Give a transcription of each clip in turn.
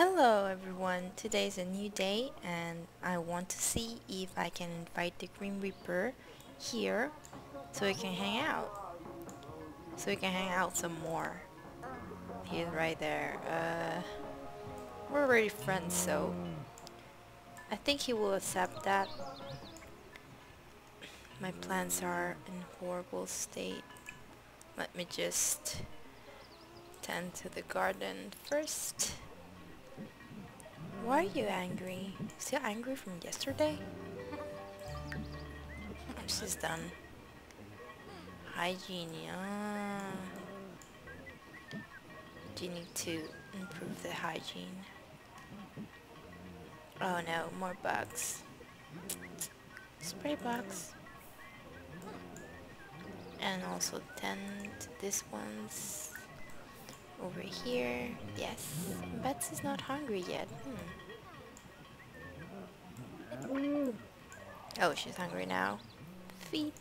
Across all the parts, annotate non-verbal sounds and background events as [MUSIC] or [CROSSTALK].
Hello everyone, today is a new day and I want to see if I can invite the Grim Reaper here so we can hang out. So we can hang out some more. He's right there. Uh, we're already friends so I think he will accept that. My plants are in horrible state. Let me just tend to the garden first. Why are you angry? Still angry from yesterday? She's done. Hygiene, yeah. You need to improve the hygiene. Oh no, more bugs. Spray bugs. And also tend this one's over here. Yes. Betsy's not hungry yet. Hmm. Oh, she's hungry now. Feed.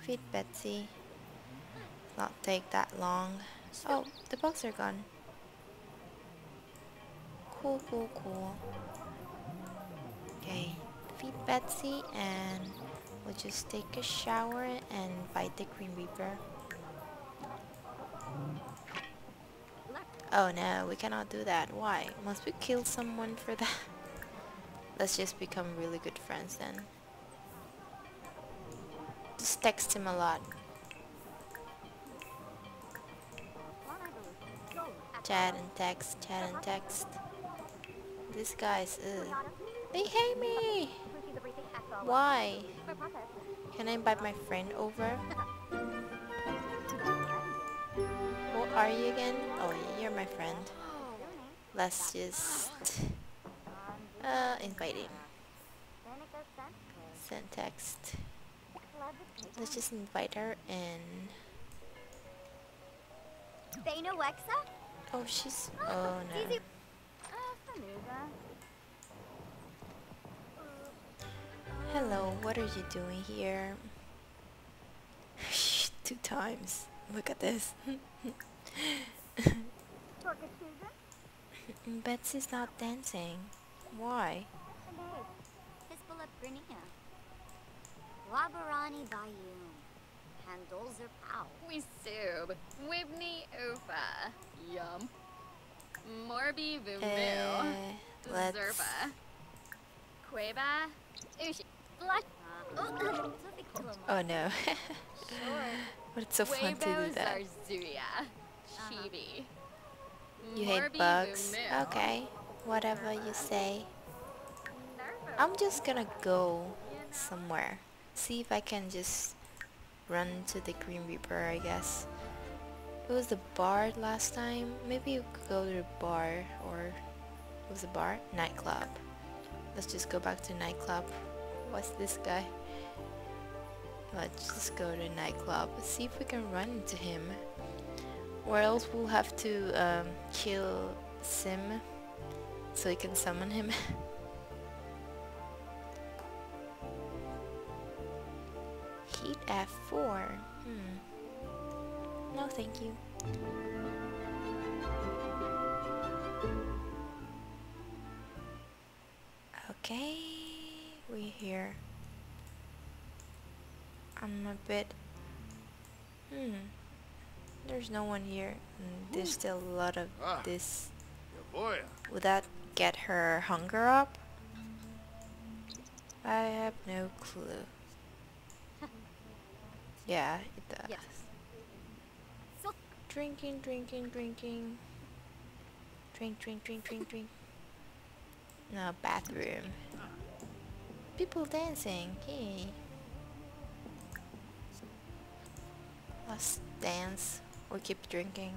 Feed Betsy. Not take that long. Oh, the bugs are gone. Cool, cool, cool. Okay. Feed Betsy and we'll just take a shower and bite the Grim Reaper. Oh no, we cannot do that. Why? Must we kill someone for that? Let's just become really good friends then. Just text him a lot. Chat and text, chat and text. These guys, ugh. They hate me! Why? Can I invite my friend over? What are you again? Oh, you're my friend. Let's just uh, invite him. Send text. Let's just invite her in. Oh, she's. Oh no. Hello, what are you doing here? [LAUGHS] Two times. Look at this. [LAUGHS] Mm, Betsy's not dancing. Why? Labarani Bayum. Handolzer Pow. We sub. Wibney Ufa. Yum. Morbi Vumu. Eh, let's... Zerba. Queba. Ushi. Flush. Oh no. [LAUGHS] but it's so fun to do that. Zarzuya. Chibi. You hate bugs? Okay. Whatever you say. I'm just gonna go somewhere. See if I can just run to the Grim Reaper, I guess. It was the bar last time. Maybe you could go to the bar or it was a bar? Nightclub. Let's just go back to nightclub. What's this guy? Let's just go to nightclub. See if we can run into him. Or else we'll have to um, kill Sim so we can summon him. [LAUGHS] Heat F4. Hmm. No, thank you. Okay, we here. I'm a bit. Hmm. There's no one here. And there's still a lot of Ah. this. Boy. Would that get her hunger up? I have no clue. [LAUGHS] Yeah, it does. Yes. So- Drinking, drinking, drinking. Drink, drink, drink, drink, drink. No, bathroom. People dancing. Hey. Let's dance or keep drinking.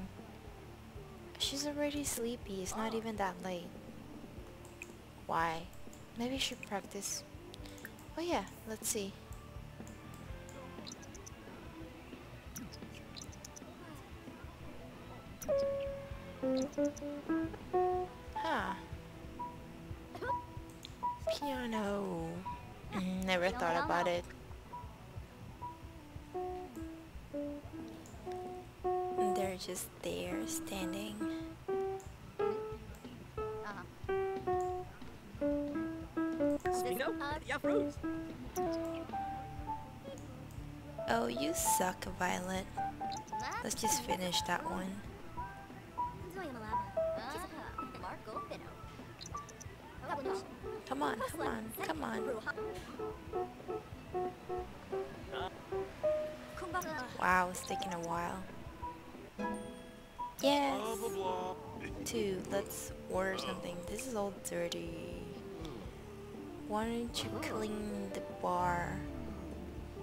She's already sleepy. It's not even that late. Why? Maybe she practice. Oh yeah, let's see. Huh. Piano. Mm, Never thought about it. just there standing. Oh, you suck, Violet. Let's just finish that one. Come on, come on, come on. Wow, it's taking a while. Yes! Two, let's order something. This is all dirty. Why don't you clean the bar?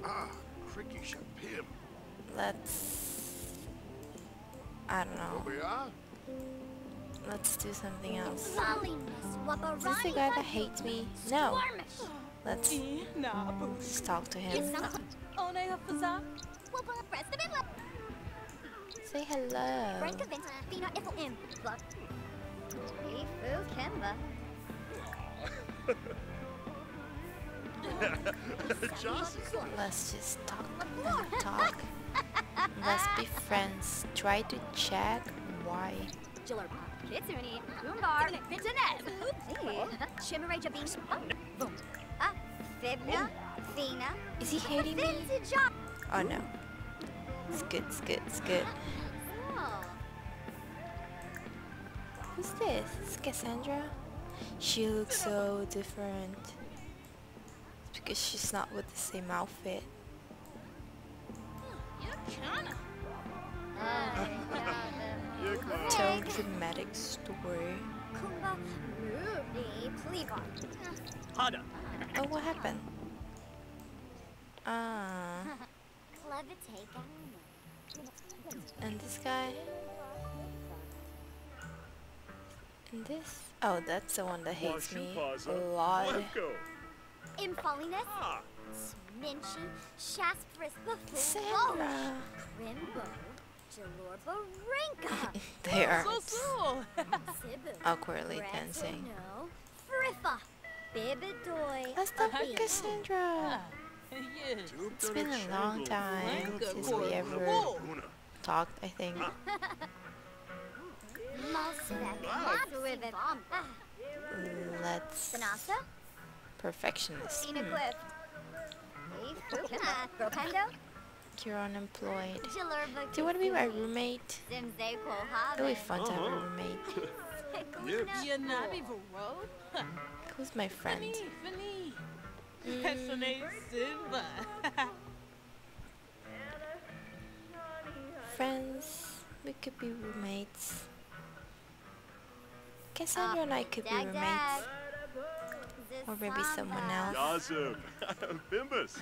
Ah, Cricky Shapim. Let's... I don't know. Let's do something else. Is Is this the guy that hates me? No. Let's Na, boos. just talk to him. [LAUGHS] Oh, nee, hafza. Say hello. [LAUGHS] Johnson. Let's just talk and talk. Let's be friends. Try to check why. Kitsuni, Goombar, Vitaneb, Shimmeray Jabin, Boom, Ah, Fibna, Fina, Is he hating me? Oh no. It's good, it's good, it's good. Oh, Who's this? It's Cassandra? She looks so different. It's because she's not with the same outfit. Yeah, [LAUGHS] Cloud. Tell dramatic story. Kumba, Ruby, Plebon. Hada. Oh, what happened? Ah, Clever take and this guy? And this? Oh, that's the one that hates me a lot. Let's go. Infoliness, Ah, Minchi, Shaspris, Buffoon, Sandra! Rimbo, Jalorba, Rinka, [LAUGHS] They are So, so. [LAUGHS] Sibu, awkwardly dancing. No, Friffa, Bibidoy, Let's talk with Cassandra! Yes. It's been a long time since we ever talked, I think. Let's... Perfectionist. Hmm. You're unemployed. Do you want to be my roommate? It would be fun to have a Uh-huh. roommate. Yips. Je nabi vero. Who's my friend? Fini, fini. Simba. friends. We could be roommates. Cassandra and I could be roommates. Dag. Or maybe someone else. Awesome. [LAUGHS] Bimbus.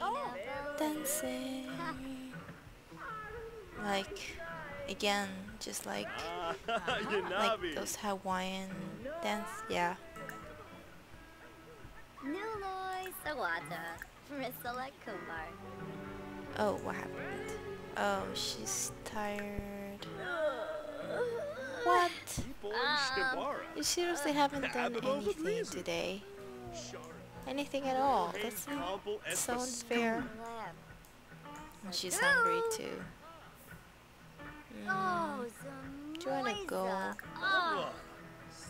Oh. Dancing. Like, again, just like, [LAUGHS] like those Hawaiian dance. Yeah. Nuloy Sawata, Priscilla Kumar. Oh, what happened? Oh, she's tired. What? People in Shibara. You seriously haven't done anything today. Anything at all. That's Hey, Combo so unfair. And she's hungry too. Mm, Oh, do you wanna go? Zamoiza. Oh, Abla.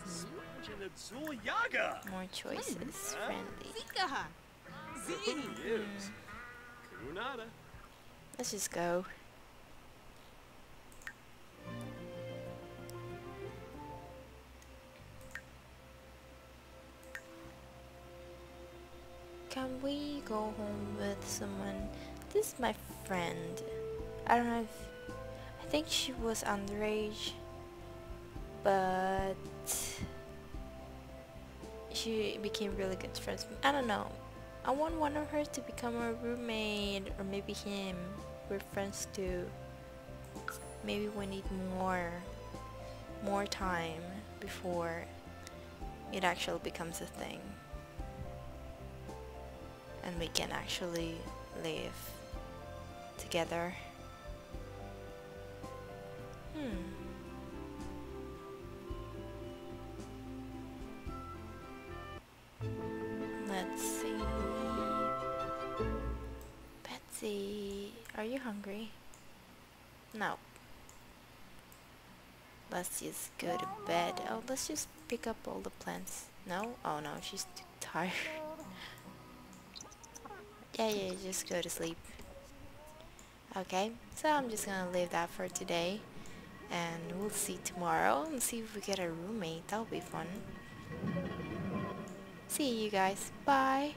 Sponge and Azul Yaga. More choices. Friendly. Let's just go. Can we go home with someone? This is my friend. I don't know if... I think she was underage. But... She became really good friends. I don't know. I want one of her to become a roommate or maybe him. We're friends too. Maybe we need more more time before it actually becomes a thing. And we can actually live together. Hmm. Are you hungry? No. let's just go to bed. Oh, let's just pick up all the plants. No? Oh no, she's too tired. [LAUGHS] yeah, yeah, just go to sleep. Okay, so I'm just gonna leave that for today. And we'll see tomorrow and see if we get a roommate. That'll be fun. See you guys. Bye.